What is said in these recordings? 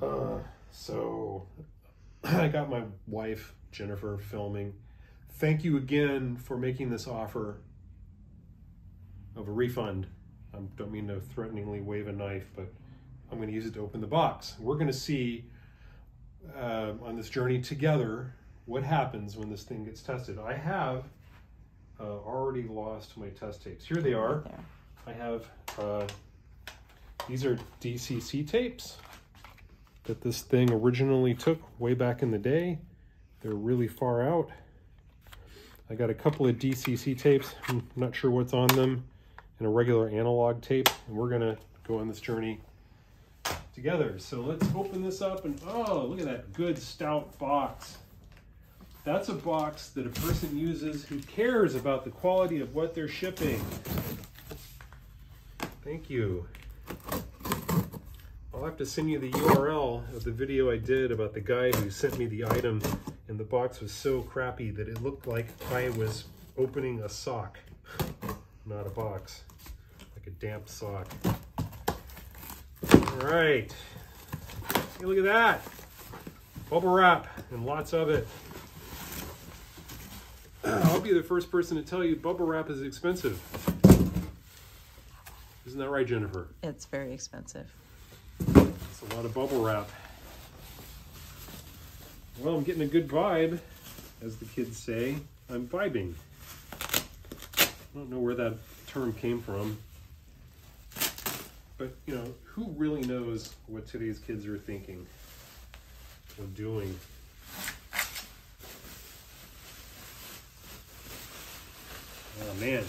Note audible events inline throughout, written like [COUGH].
Uh, so [CLEARS THROAT] I got my wife, Jennifer, filming. Thank you again for making this offer of a refund. I don't mean to threateningly wave a knife, but I'm going to use it to open the box. We're going to see uh, on this journey together what happens when this thing gets tested. I have uh, already lost my test tapes. Here they are. I have, uh, these are DCC tapes that this thing originally took way back in the day. They're really far out. I got a couple of DCC tapes. I'm not sure what's on them and a regular analog tape. And we're gonna go on this journey together. So let's open this up and oh, look at that good stout box. That's a box that a person uses who cares about the quality of what they're shipping. Thank you. I'll have to send you the URL of the video I did about the guy who sent me the item and the box was so crappy that it looked like I was opening a sock, [LAUGHS] not a box, like a damp sock. All right, hey, look at that. Bubble wrap and lots of it. [CLEARS THROAT] I'll be the first person to tell you bubble wrap is expensive. Isn't that right, Jennifer? It's very expensive. It's a lot of bubble wrap. Well, I'm getting a good vibe, as the kids say. I'm vibing. I don't know where that term came from. But, you know, who really knows what today's kids are thinking or doing? Oh, man.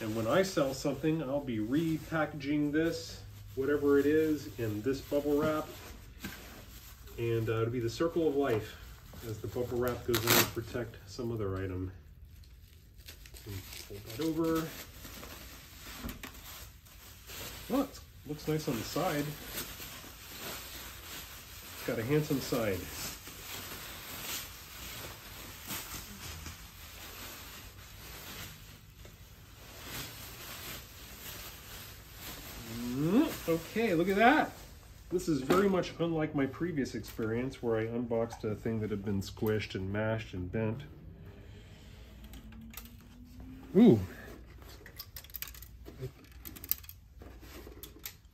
And when I sell something, I'll be repackaging this, whatever it is, in this bubble wrap. And uh, it'll be the circle of life as the bubble wrap goes in to protect some other item. Fold that over. Oh, it looks nice on the side. It's got a handsome side. Mm, Okay, look at that. This is very much unlike my previous experience where I unboxed a thing that had been squished and mashed and bent. Ooh,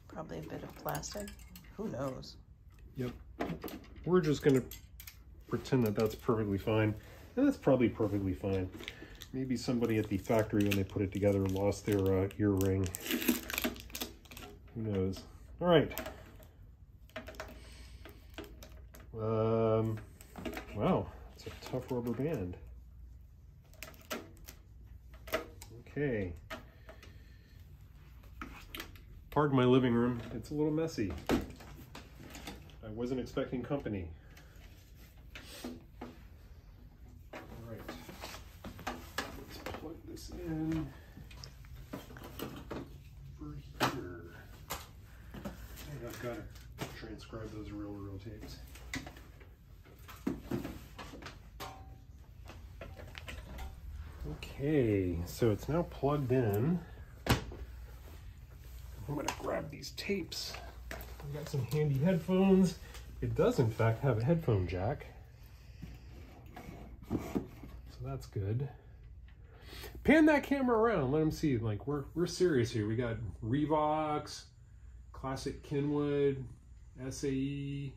Probably a bit of plastic. Who knows? yep. We're just gonna pretend that that's perfectly fine. And that's probably perfectly fine. Maybe somebody at the factory when they put it together lost their uh, earring. Who knows? All right. Um, wow, it's a tough rubber band. Okay. Pardon my living room. It's a little messy. I wasn't expecting company. All right. Let's plug this in for here. Transcribe those real, real tapes. Okay, so it's now plugged in. I'm gonna grab these tapes. I've got some handy headphones. It does in fact have a headphone jack. So that's good. Pan that camera around, let them see, like we're, we're serious here. We got Revox, classic Kenwood, SAE,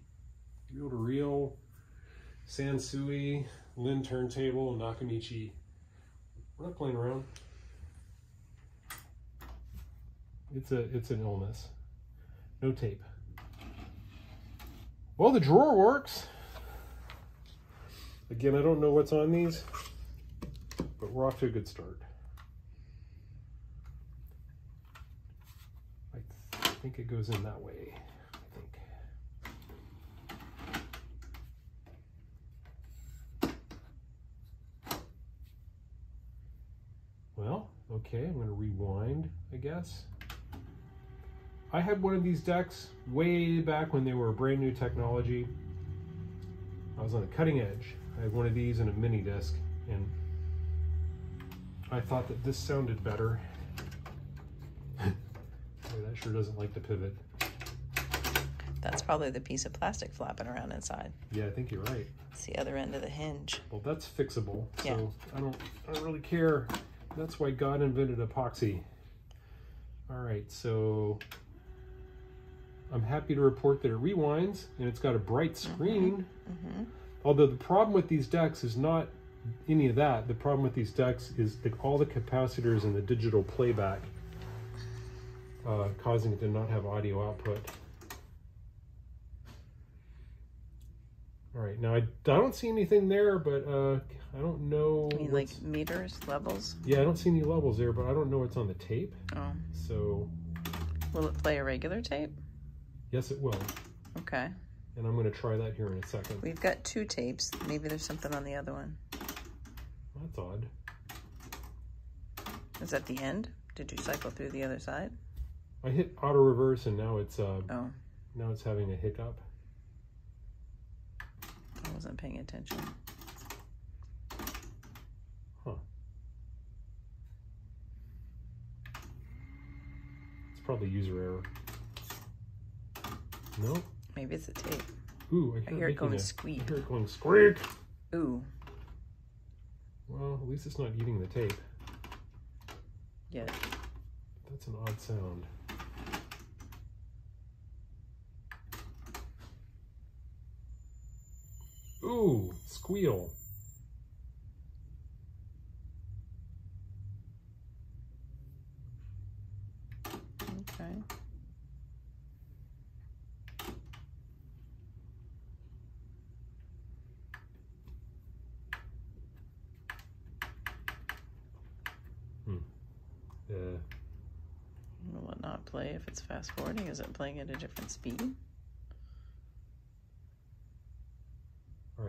reel to reel, Sansui, Linn turntable, Nakamichi. We're not playing around. It's a it's an illness. No tape. Well, the drawer works. Again, I don't know what's on these, but we're off to a good start. I think it goes in that way. I think. Well, okay, I'm going to rewind, I guess. I had one of these decks way back when they were a brand new technology. I was on the cutting edge. I had one of these and a mini disc, and I thought that this sounded better. Boy, that sure doesn't like the pivot. That's probably the piece of plastic flapping around inside. Yeah, I think you're right. It's the other end of the hinge. Well, that's fixable, so Yeah. I don't, I don't really care. That's why God invented epoxy. All right, so I'm happy to report that it rewinds and it's got a bright screen. hmm Although the problem with these decks is not any of that. The problem with these decks is the, all the capacitors and the digital playback uh, causing it to not have audio output. All right, now I, I don't see anything there, but uh, I don't know. I mean, like meters, levels. yeah, I don't see any levels there, but I don't know what's on the tape. Oh, So will it play a regular tape? yes, it will, Okay. and I'm going to try that here in a second. We've got two tapes. Maybe there's something on the other one. That's odd. Is that the end? Did you cycle through the other side? I hit auto reverse, and now it's uh, Oh, now it's having a hiccup. I wasn't paying attention. Huh. It's probably user error. No. Maybe it's a tape. Ooh, I I hear, it going a, squeak. I hear it going squeak. Ooh, Well, at least it's not eating the tape. yeah. That's an odd sound. Ooh, squeal. Okay. Uh, Will it not play if it's fast forwarding? Is it playing at a different speed?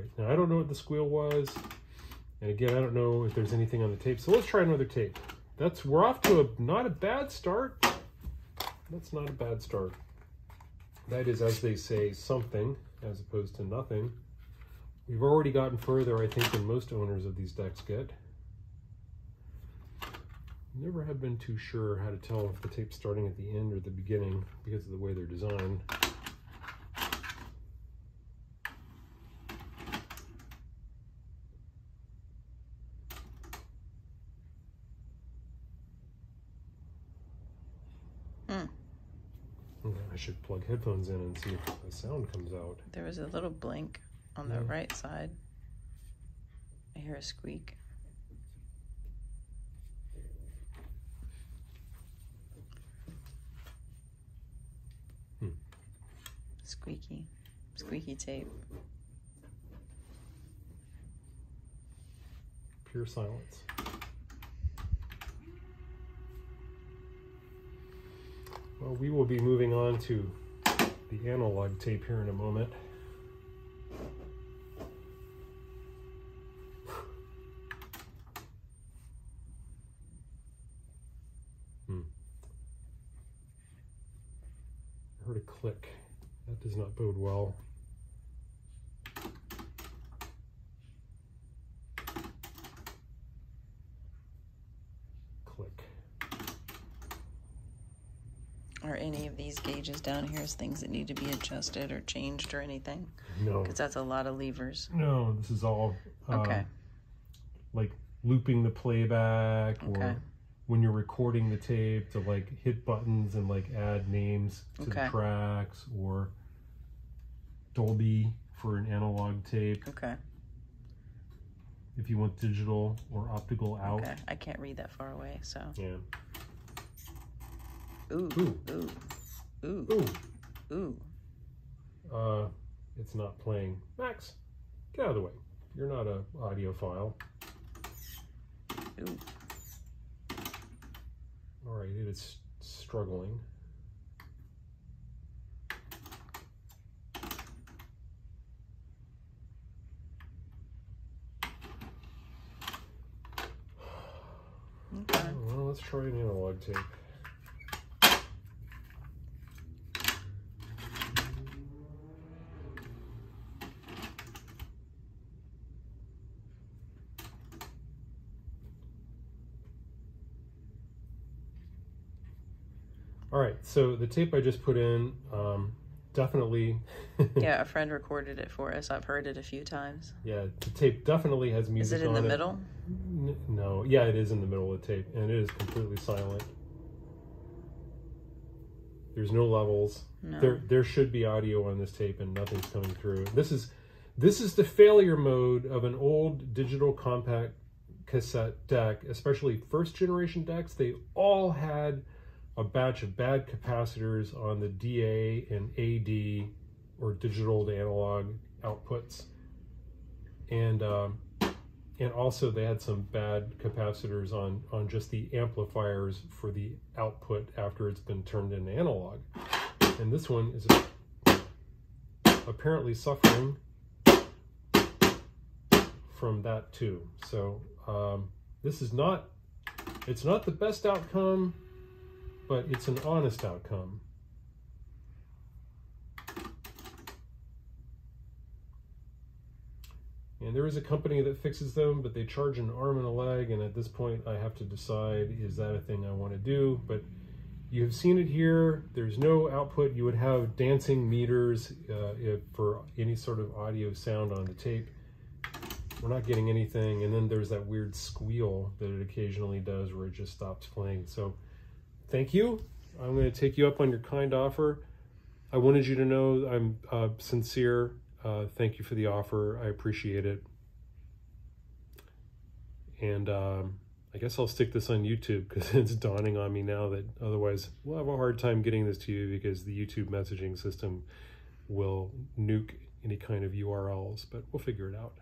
Right, now I don't know what the squeal was. And again, I don't know if there's anything on the tape. So let's try another tape. That's we're off to a not a bad start. That's not a bad start. That is, as they say, something as opposed to nothing. We've already gotten further, I think, than most owners of these decks get. Never have been too sure how to tell if the tape's starting at the end or the beginning because of the way they're designed. Hmm. Okay, I should plug headphones in and see if the sound comes out. There was a little blink on the Yeah. right side. I hear a squeak. Hmm. Squeaky. Squeaky tape. Pure silence. Well, we will be moving on to the analog tape here in a moment. Hmm. I heard a click. That does not bode well. Click. Are any of these gauges down here as things that need to be adjusted or changed or anything? No. Because that's a lot of levers. No, this is all um, Okay. like looping the playback or when you're recording the tape to like hit buttons and like add names to the tracks or Dolby for an analog tape Okay. if you want digital or optical out. Okay. I can't read that far away, so. Yeah. Ooh. Ooh. Ooh. Ooh. Ooh. Ooh. Uh it's not playing. Max, get out of the way. You're not a audiophile. Ooh. All right, it is struggling. Okay. Well, let's try an analog tape. All right, so the tape I just put in, um, definitely. [LAUGHS] yeah, a friend recorded it for us. I've heard it a few times. Yeah, the tape definitely has music. Is it in the middle? N no, yeah, it is in the middle of the tape, and it is completely silent. There's no levels. No. There, there should be audio on this tape, and nothing's coming through. This is, this is the failure mode of an old digital compact cassette deck, especially first generation decks. They all had a batch of bad capacitors on the DA and AD or digital to analog outputs. And um, and also they had some bad capacitors on, on just the amplifiers for the output after it's been turned into analog. And this one is apparently suffering from that too. So um, this is not, it's not the best outcome, but it's an honest outcome. And there is a company that fixes them, but they charge an arm and a leg. And at this point, I have to decide, is that a thing I want to do? But you have seen it here. There's no output. You would have dancing meters uh, if, for any sort of audio sound on the tape. We're not getting anything. And then there's that weird squeal that it occasionally does where it just stops playing. So thank you. I'm going to take you up on your kind offer. I wanted you to know I'm uh, sincere. Uh, thank you for the offer. I appreciate it. And um, I guess I'll stick this on YouTube because [LAUGHS] it's dawning on me now that otherwise we'll have a hard time getting this to you because the YouTube messaging system will nuke any kind of URLs, but we'll figure it out.